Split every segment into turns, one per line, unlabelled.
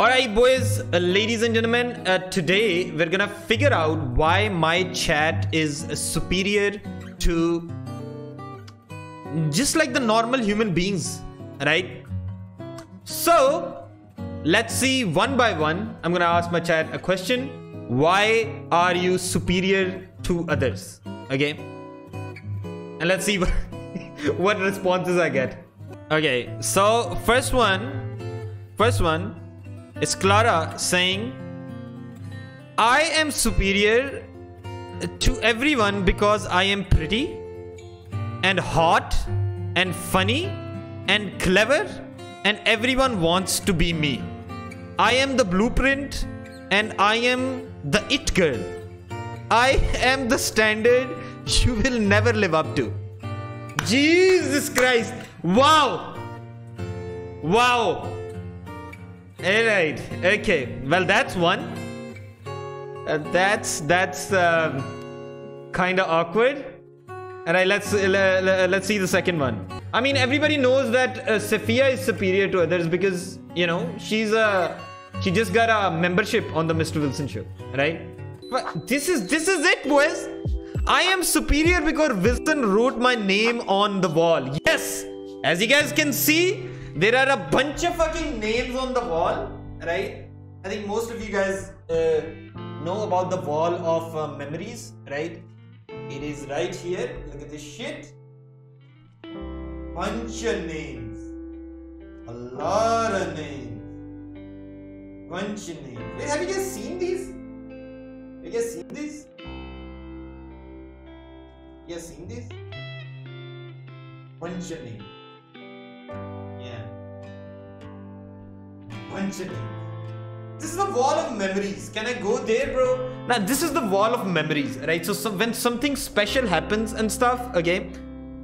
Alright, boys, uh, ladies and gentlemen, uh, today we're gonna figure out why my chat is superior to just like the normal human beings, right? So, let's see one by one. I'm gonna ask my chat a question. Why are you superior to others? Okay. And let's see what, what responses I get. Okay, so first one, first one is Clara saying, I am superior to everyone because I am pretty and hot and funny and clever and everyone wants to be me. I am the blueprint and I am the it girl. I am the standard you will never live up to. Jesus Christ. Wow. Wow. Alright. Okay. Well, that's one. Uh, that's that's uh, kind of awkward. Alright, let's uh, let's see the second one. I mean, everybody knows that uh, Sophia is superior to others because you know she's a she just got a membership on the Mr. Wilson show, right? But this is this is it, boys. I am superior because Wilson wrote my name on the wall. Yes, as you guys can see, there are a bunch of fucking names on the wall, right? I think most of you guys uh, know about the wall of uh, memories, right? It is right here. Look at this shit. Bunch of names. A lot of names. Bunch of names. Wait, have you guys seen these? Have you guys seen these? You guys seen these? Bunch of names. This is the wall of memories. Can I go there, bro? Now, this is the wall of memories, right? So, so when something special happens and stuff, okay,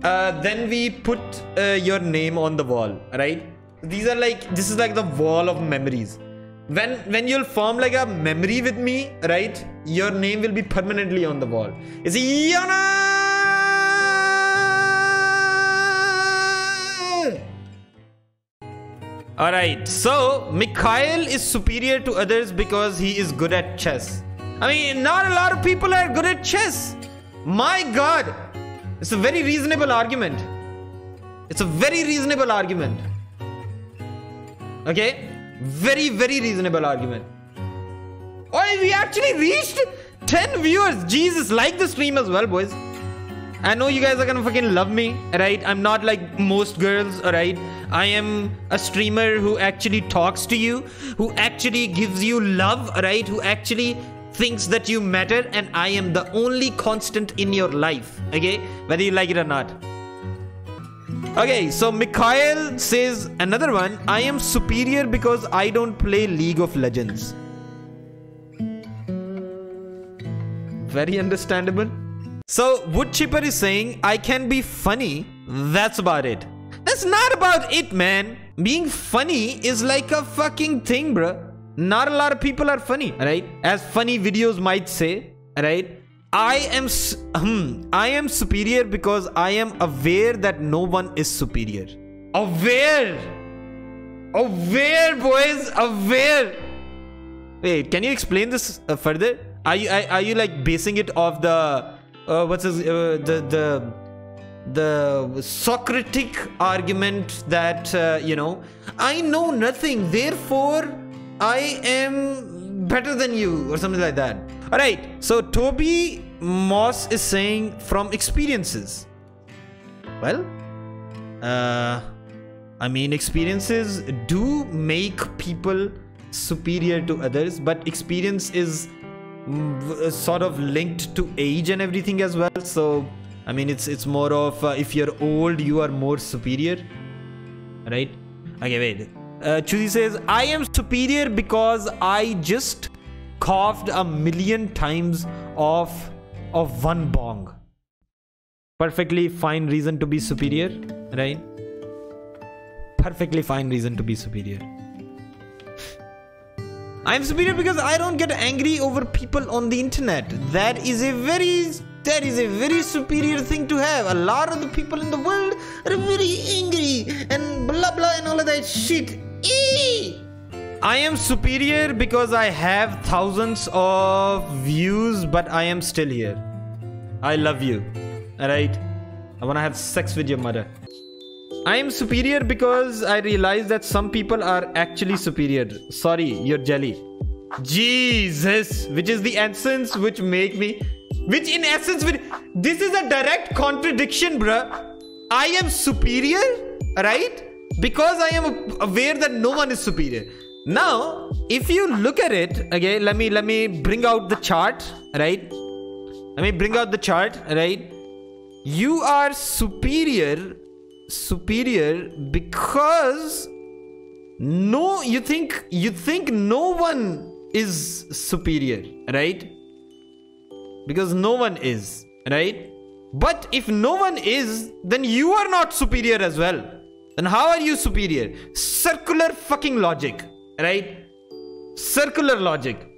uh, then we put uh, your name on the wall, right? These are like, this is like the wall of memories. When when you'll form like a memory with me, right? Your name will be permanently on the wall. Is it Yana? Alright, so Mikhail is superior to others because he is good at chess. I mean, not a lot of people are good at chess. My god. It's a very reasonable argument. It's a very reasonable argument. Okay? Very, very reasonable argument. Oh, we actually reached 10 viewers. Jesus, like the stream as well, boys. I know you guys are gonna fucking love me, right? I'm not like most girls, alright? I am a streamer who actually talks to you, who actually gives you love, right? Who actually thinks that you matter, and I am the only constant in your life, okay? Whether you like it or not. Okay, so Mikhail says another one I am superior because I don't play League of Legends. Very understandable. So, Woodchipper is saying, I can be funny. That's about it. That's not about it, man. Being funny is like a fucking thing, bro. Not a lot of people are funny, right? As funny videos might say, right? I am hmm, I am superior because I am aware that no one is superior. Aware. Aware, boys. Aware. Wait, can you explain this uh, further? Are you are, are you like basing it off the uh, what's his, uh, the the the Socratic argument that uh, you know I know nothing, therefore I am better than you or something like that. All right. So Toby Moss is saying from experiences. Well, uh, I mean experiences do make people superior to others, but experience is sort of linked to age and everything as well. So i mean it's it's more of uh, if you're old you are more superior right? Okay wait. Uh, Chuzi says i am superior because i just coughed a million times of of one bong. Perfectly fine reason to be superior right? Perfectly fine reason to be superior I'm superior because I don't get angry over people on the internet. That is a very that is a very superior thing to have. A lot of the people in the world are very angry and blah blah and all of that shit. Eee! I am superior because I have thousands of views, but I am still here. I love you. Alright? I wanna have sex with your mother. I am superior because I realize that some people are actually superior. Sorry, you're jelly. Jesus, which is the essence which make me, which in essence, which, this is a direct contradiction, bruh. I am superior, right? Because I am aware that no one is superior. Now, if you look at it, okay, let me let me bring out the chart, right? Let me bring out the chart, right? You are superior, superior because no, you think you think no one is superior, right? Because no one is, right? But if no one is, then you are not superior as well. Then how are you superior? Circular fucking logic right? Circular logic.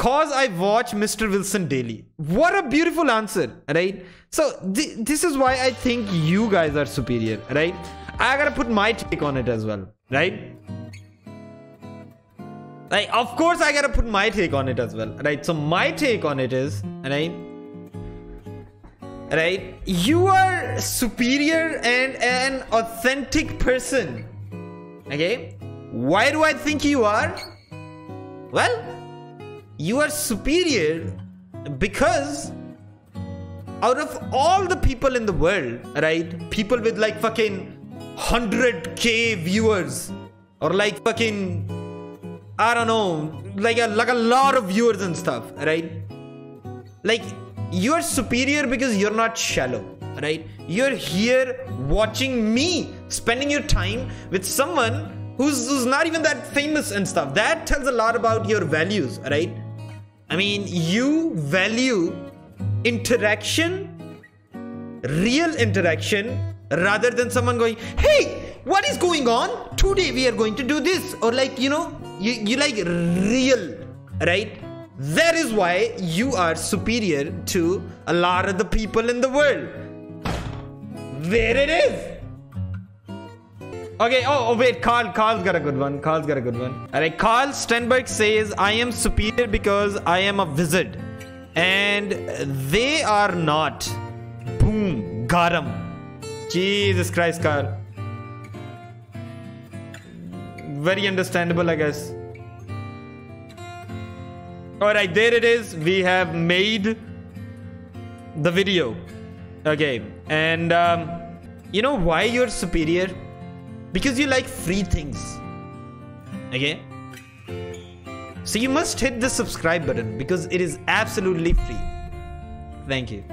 Cause I watch Mr. Wilson daily. What a beautiful answer, right? So th this is why I think you guys are superior, right? I gotta put my take on it as well, right? Like, of course I gotta put my take on it as well, right? So my take on it is, right? Right? You are superior and an authentic person Okay? Why do I think you are? Well, you are superior because out of all the people in the world, right? People with like fucking 100k viewers or like fucking I don't know, like a like a lot of viewers and stuff, right? Like you're superior because you're not shallow right? You're here watching me, spending your time with someone who's, who's not even that famous and stuff. That tells a lot about your values, right? I mean, you value interaction, real interaction, rather than someone going, hey, what is going on? Today we are going to do this. Or like, you know, you, you like real, right? That is why you are superior to a lot of the people in the world. There it is. Okay, oh, oh, wait, Carl, Carl's got a good one. Carl's got a good one. Alright, Carl Stenberg says, I am superior because I am a wizard. And they are not. Boom, got him. Jesus Christ, Carl. Very understandable, I guess. Alright, there it is. We have made the video. Okay, and um, you know why you're superior? Because you like free things. Okay? So you must hit the subscribe button because it is absolutely free. Thank you.